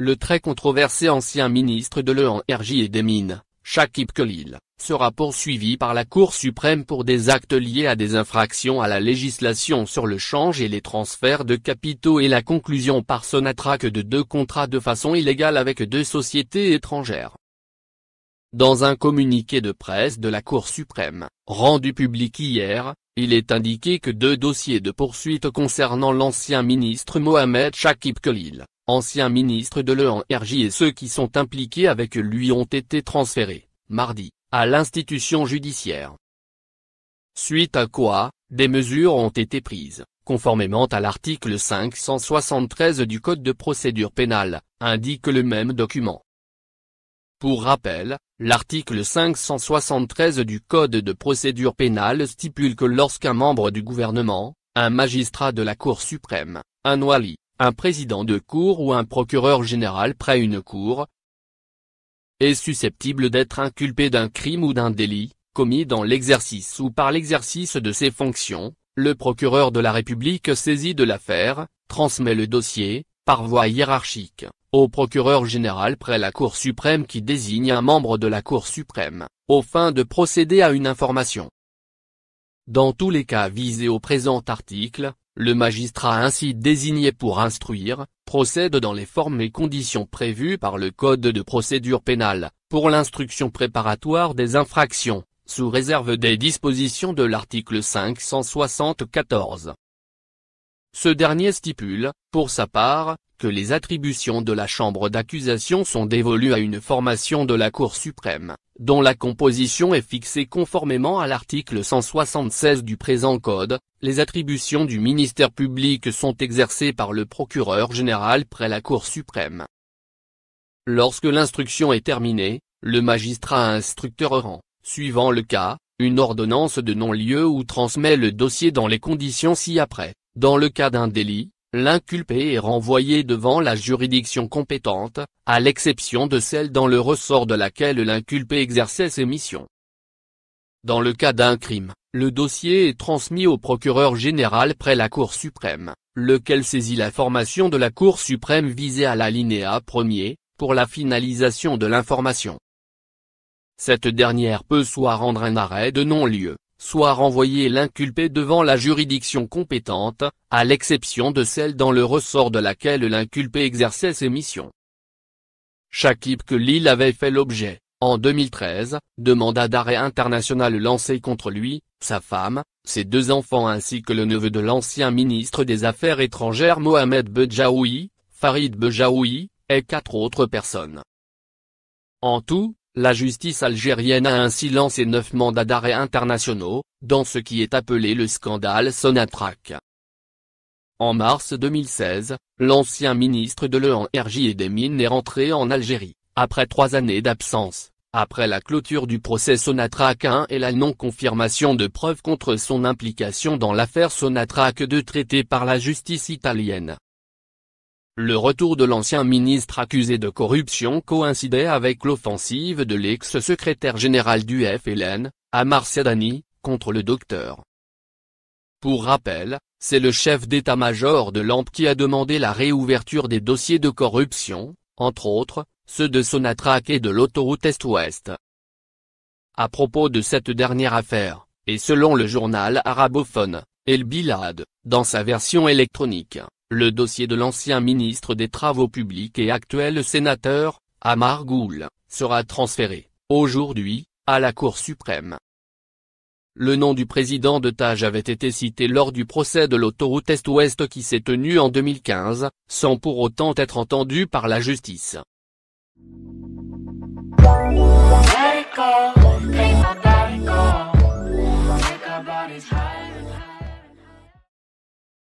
le très controversé ancien ministre de l'Énergie et des Mines, Shakib Khalil, sera poursuivi par la Cour suprême pour des actes liés à des infractions à la législation sur le change et les transferts de capitaux et la conclusion par Sonatrach de deux contrats de façon illégale avec deux sociétés étrangères. Dans un communiqué de presse de la Cour suprême, rendu public hier, il est indiqué que deux dossiers de poursuite concernant l'ancien ministre Mohamed Shakib Khalil, ancien ministre de l'Énergie et ceux qui sont impliqués avec lui ont été transférés, mardi, à l'institution judiciaire. Suite à quoi, des mesures ont été prises, conformément à l'article 573 du Code de procédure pénale, indique le même document. Pour rappel, l'article 573 du Code de procédure pénale stipule que lorsqu'un membre du gouvernement, un magistrat de la Cour suprême, un wali, un président de cour ou un procureur général près une cour, est susceptible d'être inculpé d'un crime ou d'un délit, commis dans l'exercice ou par l'exercice de ses fonctions, le procureur de la République saisi de l'affaire, transmet le dossier, par voie hiérarchique, au procureur général près la Cour suprême qui désigne un membre de la Cour suprême, au fin de procéder à une information. Dans tous les cas visés au présent article, le magistrat ainsi désigné pour instruire, procède dans les formes et conditions prévues par le Code de procédure pénale, pour l'instruction préparatoire des infractions, sous réserve des dispositions de l'article 574. Ce dernier stipule, pour sa part, que les attributions de la chambre d'accusation sont dévolues à une formation de la Cour suprême, dont la composition est fixée conformément à l'article 176 du présent code, les attributions du ministère public sont exercées par le procureur général près la Cour suprême. Lorsque l'instruction est terminée, le magistrat instructeur rend, suivant le cas, une ordonnance de non-lieu ou transmet le dossier dans les conditions ci-après, dans le cas d'un délit, L'inculpé est renvoyé devant la juridiction compétente, à l'exception de celle dans le ressort de laquelle l'inculpé exerçait ses missions. Dans le cas d'un crime, le dossier est transmis au procureur général près la Cour suprême, lequel saisit la formation de la Cour suprême visée à l'alinéa premier, pour la finalisation de l'information. Cette dernière peut soit rendre un arrêt de non-lieu, soit renvoyer l'inculpé devant la juridiction compétente, à l'exception de celle dans le ressort de laquelle l'inculpé exerçait ses missions. Shakib Khalil avait fait l'objet, en 2013, de mandat d'arrêt international lancé contre lui, sa femme, ses deux enfants ainsi que le neveu de l'ancien ministre des Affaires étrangères Mohamed Bejaoui, Farid Bejaoui, et quatre autres personnes. En tout, la justice algérienne a ainsi lancé neuf mandats d'arrêt internationaux, dans ce qui est appelé le scandale Sonatrach. En mars 2016, l'ancien ministre de l'Énergie et des Mines est rentré en Algérie, après trois années d'absence, après la clôture du procès Sonatrach 1 et la non-confirmation de preuves contre son implication dans l'affaire Sonatrach 2 traitée par la justice italienne. Le retour de l'ancien ministre accusé de corruption coïncidait avec l'offensive de l'ex-secrétaire général du FLN, Amar Siadani, contre le docteur. Pour rappel, c'est le chef d'état-major de l'AMP qui a demandé la réouverture des dossiers de corruption, entre autres, ceux de Sonatrach et de l'autoroute Est-Ouest. À propos de cette dernière affaire, et selon le journal arabophone, El Bilad, dans sa version électronique, le dossier de l'ancien ministre des Travaux publics et actuel sénateur, Amar Goul, sera transféré, aujourd'hui, à la Cour suprême. Le nom du président de Taj avait été cité lors du procès de l'autoroute Est-Ouest qui s'est tenu en 2015, sans pour autant être entendu par la justice.